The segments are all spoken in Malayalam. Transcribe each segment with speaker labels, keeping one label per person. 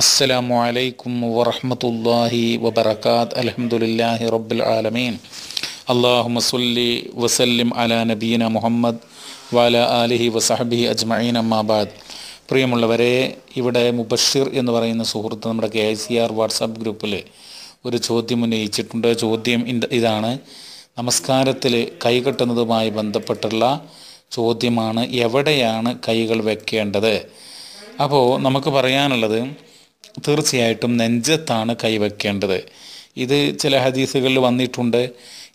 Speaker 1: അസ്സലാമു അലൈക്കും വറഹ്മത്തുള്ളാഹി വബറകാത്ത്. അൽഹംദുലില്ലാഹി റബ്ബിൽ ആലമീൻ. അല്ലാഹുമ്മ സ്വല്ലി വസല്ലിം അലാ നബീന മുഹമ്മദ് വാല ആലിഹി വസഹബിഹി അജ്മഈൻ അമ്മാബാദ് പ്രിയമുള്ളവരെ ഇവിടെ മുബഷിർ എന്ന് പറയുന്ന സുഹൃത്ത് നമ്മുടെ K I C R WhatsApp ഗ്രൂപ്പിൽ ഒരു ചോദ്യം ഉന്നയിച്ചിട്ടുണ്ട്. ചോദ്യം ഇതാണ്. നമസ്കാരത്തിൽ കൈകെട്ടുന്നതുമായി ബന്ധപ്പെട്ടുള്ള ചോദ്യമാണ് എവിടെയാണ് കൈകൾ വെക്കേണ്ടത്? അപ്പോൾ നമുക്ക് പറയാനുള്ളത് തീർച്ചയായിട്ടും നെഞ്ചത്താണ് കൈവയ്ക്കേണ്ടത്. ഇത് ചില ഹദീസുകളിൽ വന്നിട്ടുണ്ട്.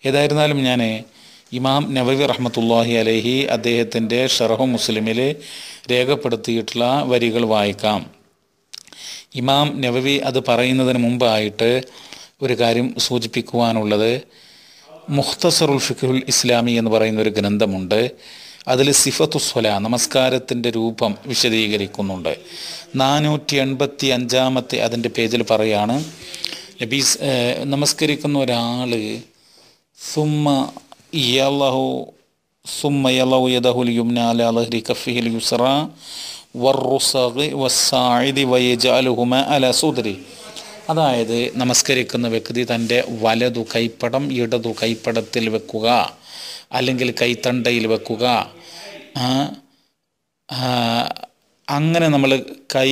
Speaker 1: ഏതായിരുന്നാലും ഞാൻ ഇമാം നവവി റഹ്മത്തുല്ലാഹി അലഹി അദ്ദേഹത്തിന്റെ ഷറഹു മുസ്ലിമിൽ രേഖപ്പെടുത്തിയിട്ടുള്ള വരികൾ വായിക്കാം. ഇമാം നവവി അത് പറയുന്നതിന് മുമ്പായിട്ട് ഒരു കാര്യം സൂചിപ്പിക്കുവാനുള്ളത്. മുഖ്തസറുൽ ഫിഖുൽ ഇസ്ലാമി എന്ന് പറയുന്ന ഒരു ഗ്രന്ഥമുണ്ട്. അതിൽ സിഫത്തുസ്വല നമസ്കാരത്തിന്റെ രൂപം വിശദീകരിക്കുന്നുണ്ട്. നാനൂറ്റി എൺപത്തി അഞ്ചാമത്തെ അതിന്റെ പേജിൽ പറയാണ് ഏഹ്, നമസ്കരിക്കുന്ന ഒരാൾ സുമ്മ യലഹു സുമ്മ യലഹു യദഹുൽ യുംന അലാ ലഹ്രി കഫിഹിൽ യുസ്റ വയജഅലുഹുമ അലാ സുദ്രി. അതായത് നമസ്കരിക്കുന്ന വ്യക്തി തന്റെ വലതു കൈപ്പടം ഇടതു കൈപ്പടത്തിൽ വെക്കുക അല്ലെങ്കിൽ കൈത്തണ്ടയിൽ വെക്കുക. അങ്ങനെ നമ്മൾ കൈ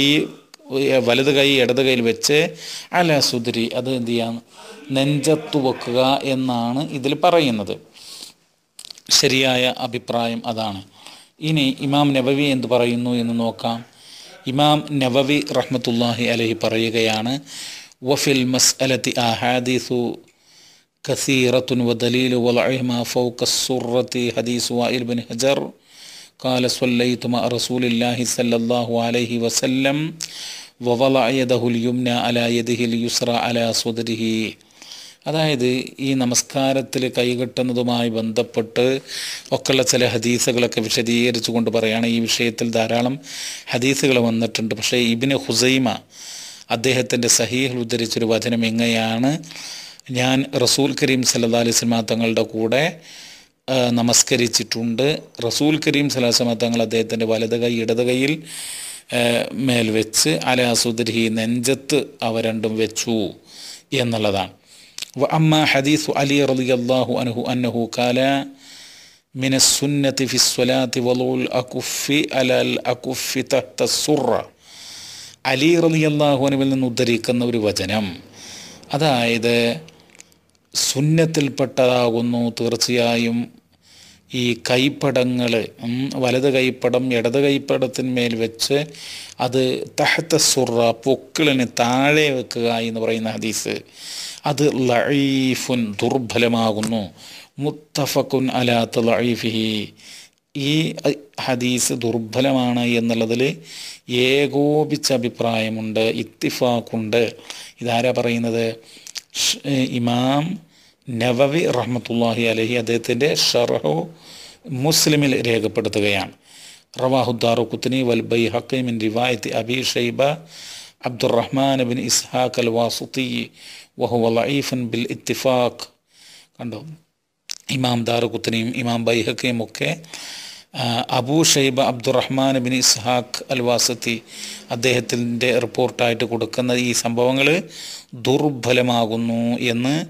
Speaker 1: വലത് കൈ ഇടത് കൈയിൽ വെച്ച് അല സുതിരി അത് എന്ത് ചെയ്യാം നെഞ്ചത്തു വെക്കുക എന്നാണ് ഇതിൽ പറയുന്നത്. ശരിയായ അഭിപ്രായം അതാണ്. ഇനി ഇമാം നബവി എന്ത് പറയുന്നു എന്ന് നോക്കാം. ഇമാം നബവി റഹ്മത്തുല്ലാഹി അലഹി പറയുകയാണ് വഫിൽ മസ്അലത്തി അഹാദിസു كثيرة ودليل وضعهما فوق السرة حديث وائل بن حجر قال صليت مع رسول الله صلى الله عليه وسلم ووضع يده اليمنى على يده اليسرى على صدره അതായത് ഈ നമസ്കാരത്തിൽ കൈകെട്ടുന്നതുമായി ബന്ധപ്പെട്ട് ഒക്കെയുള്ള ചില ഹദീസുകളൊക്കെ വിശദീകരിച്ചു കൊണ്ട് പറയുകയാണ് ഈ വിഷയത്തിൽ ധാരാളം ഹദീസുകൾ വന്നിട്ടുണ്ട് പക്ഷേ ഇബിന് ഹുസൈമ അദ്ദേഹത്തിന്റെ സഹീഹൽ ഉദ്ധരിച്ചൊരു വചനം എങ്ങനെയാണ് ഞാൻ റസൂൽ കരീം സല്ലാ അലിസ്ലാ തങ്ങളുടെ കൂടെ നമസ്കരിച്ചിട്ടുണ്ട്. റസൂൽ കരീം സലാസ്ലാ തങ്ങൾ അദ്ദേഹത്തിന്റെ വലത് കൈ ഇടത് കൈയിൽ മേൽ വെച്ച് അല സുദർഹി നെഞ്ചത്ത് അവ രണ്ടും വെച്ചു എന്നുള്ളതാണ്. വ അമ്മ ഹദീസ് അലി റലി അള്ളാഹു അനഹു അന്നഹു കാല മിനസുന്നത്തി ഫിസ്വലാത്തി വലൂൽ അക്കുഫി അലൽ അക്കുഫി തഹ്ത സുറ. അലി റലി അള്ളാഹുനുവിൽ നിന്ന് ഉദ്ധരിക്കുന്ന ഒരു വചനം. അതായത് സുന്നത്തിൽപ്പെട്ടതാകുന്നു തീർച്ചയായും ഈ കൈപ്പടങ്ങൾ വലത് കൈപ്പടം ഇടത് കൈപ്പടത്തിന്മേൽ വെച്ച് അത് തഹത്ത സുറ പൊക്കിളിന് താഴെ വെക്കുക എന്ന് പറയുന്ന ഹദീസ്. അത് ലഈഫുൻ ദുർബലമാകുന്നു. മുത്തഫക്കുൻ അലാത്ത ലഈഫിഹി ഈ ഹദീസ് ദുർബലമാണ് എന്നുള്ളതിൽ ഏകോപിച്ച അഭിപ്രായമുണ്ട് ഇത്തിഫാക്കുണ്ട്. ഇതാരാ പറയുന്നത്? ഇമാം നവവി റഹ്മത്തുല്ലാഹി അലഹി അദ്ദേഹത്തിന്റെ ഷർഹു മുസ്ലിമിൽ രേഖപ്പെടുത്തുകയാണ്. റവാഹുദ്ദാറു കുത്നി വൽബൈ ഹക്കൈമിൻ റിവായത്ത് അബി ഷൈബ അബ്ദുറഹ്മാൻ ബിൻ ഇസ്ഹാഖ് അൽ വാസുത്തി വഹു വലൈഫൻ ബിൽ ഇത്തിഫാഖ്. കണ്ടോ? ഇമാം ദാറുഖുത്തനിയും ഇമാം ബൈഹക്കയും ഒക്കെ അബൂ ഷൈബ അബ്ദുറഹ്മാൻ ബിൻ ഇസ്ഹാഖ് അൽ വാസത്തി അദ്ദേഹത്തിന്റെ റിപ്പോർട്ടായിട്ട് കൊടുക്കുന്ന ഈ സംഭവങ്ങൾ ദുർബലമാകുന്നു എന്ന്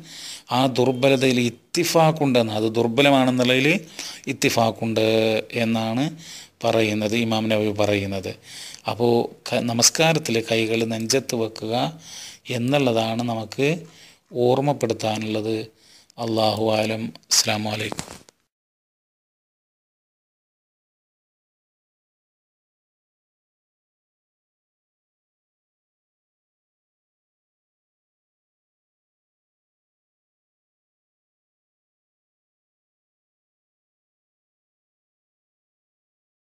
Speaker 1: ആ ദുർബലതയിൽ ഇത്തിഫാക്കുണ്ടെന്ന് അത് ദുർബലമാണെന്നുള്ളതിൽ ഇത്തിഫാക്കുണ്ട് എന്നാണ് പറയുന്നത് ഇമാം നബി പറയുന്നത്. അപ്പോൾ നമസ്കാരത്തിൽ കൈകൾ നെഞ്ചത്ത് വെക്കുക എന്നുള്ളതാണ് നമുക്ക് ഓർമ്മപ്പെടുത്താനുള്ളത്. അള്ളാഹു ആലം. അസ്സാം വലൈക്കും